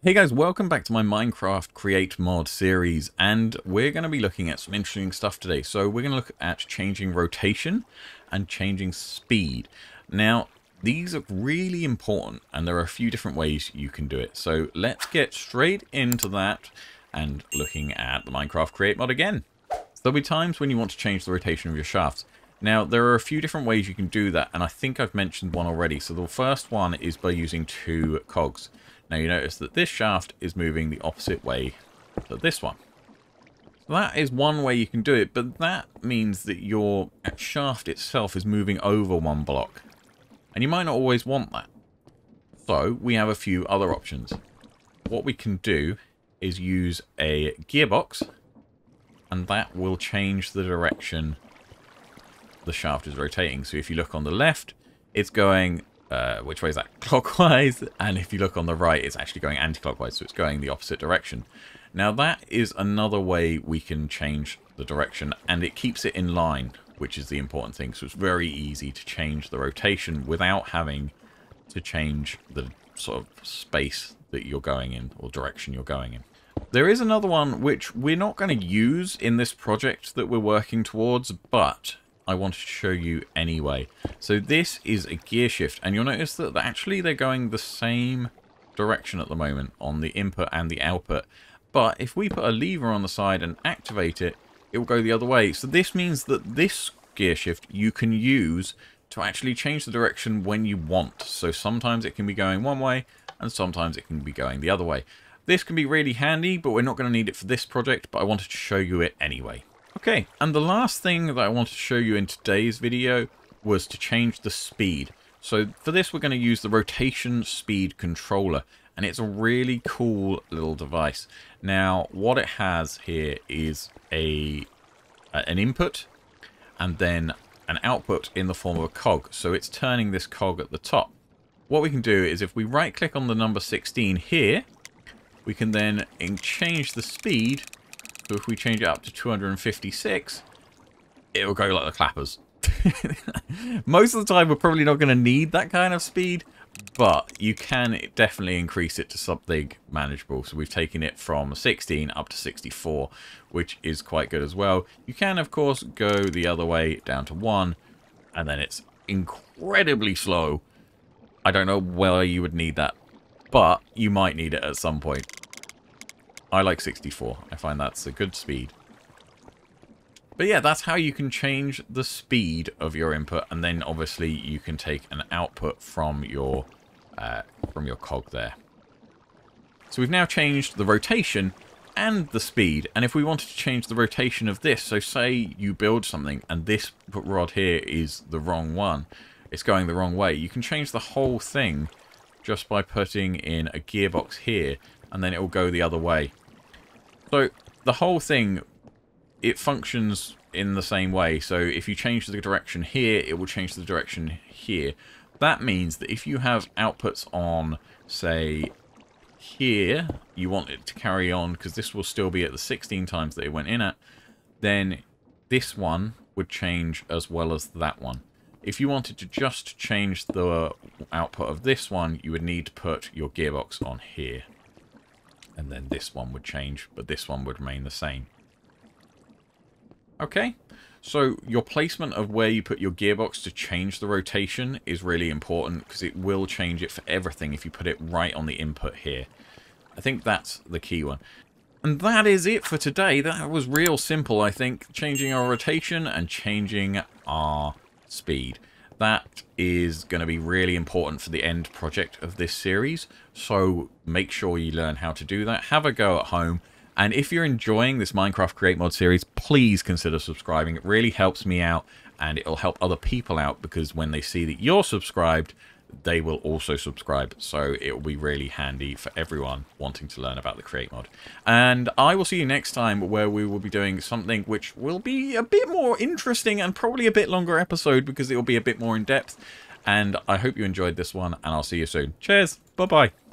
Hey guys, welcome back to my Minecraft Create Mod series, and we're going to be looking at some interesting stuff today. So we're going to look at changing rotation and changing speed. Now, these are really important, and there are a few different ways you can do it. So let's get straight into that and looking at the Minecraft Create Mod again. There'll be times when you want to change the rotation of your shafts. Now, there are a few different ways you can do that, and I think I've mentioned one already. So the first one is by using two cogs. Now you notice that this shaft is moving the opposite way to this one. So that is one way you can do it, but that means that your shaft itself is moving over one block. And you might not always want that. So we have a few other options. What we can do is use a gearbox, and that will change the direction the shaft is rotating. So if you look on the left, it's going uh, which way is that? Clockwise. And if you look on the right, it's actually going anti-clockwise, so it's going the opposite direction. Now that is another way we can change the direction, and it keeps it in line, which is the important thing. So it's very easy to change the rotation without having to change the sort of space that you're going in, or direction you're going in. There is another one which we're not going to use in this project that we're working towards, but I wanted to show you anyway. So this is a gear shift, and you'll notice that actually they're going the same direction at the moment on the input and the output. But if we put a lever on the side and activate it, it will go the other way. So this means that this gear shift you can use to actually change the direction when you want. So sometimes it can be going one way, and sometimes it can be going the other way. This can be really handy, but we're not going to need it for this project, but I wanted to show you it anyway. Okay, and the last thing that I wanted to show you in today's video was to change the speed. So for this we're going to use the rotation speed controller and it's a really cool little device. Now what it has here is a an input and then an output in the form of a cog. So it's turning this cog at the top. What we can do is if we right click on the number 16 here, we can then change the speed so if we change it up to 256, it'll go like the clappers. Most of the time, we're probably not going to need that kind of speed, but you can definitely increase it to something manageable. So we've taken it from 16 up to 64, which is quite good as well. You can, of course, go the other way down to 1, and then it's incredibly slow. I don't know where you would need that, but you might need it at some point. I like 64. I find that's a good speed. But yeah, that's how you can change the speed of your input, and then obviously you can take an output from your uh, from your cog there. So we've now changed the rotation and the speed, and if we wanted to change the rotation of this, so say you build something and this rod here is the wrong one, it's going the wrong way, you can change the whole thing just by putting in a gearbox here, and then it will go the other way. So the whole thing, it functions in the same way. So if you change the direction here, it will change the direction here. That means that if you have outputs on, say, here, you want it to carry on, because this will still be at the 16 times that it went in at, then this one would change as well as that one. If you wanted to just change the output of this one, you would need to put your gearbox on here and then this one would change, but this one would remain the same. Okay, so your placement of where you put your gearbox to change the rotation is really important because it will change it for everything if you put it right on the input here. I think that's the key one. And that is it for today. That was real simple, I think. Changing our rotation and changing our speed. That is going to be really important for the end project of this series. So make sure you learn how to do that. Have a go at home. And if you're enjoying this Minecraft Create Mod series, please consider subscribing. It really helps me out and it'll help other people out because when they see that you're subscribed, they will also subscribe. So it will be really handy for everyone wanting to learn about the Create mod. And I will see you next time where we will be doing something which will be a bit more interesting and probably a bit longer episode because it will be a bit more in depth. And I hope you enjoyed this one and I'll see you soon. Cheers. Bye-bye.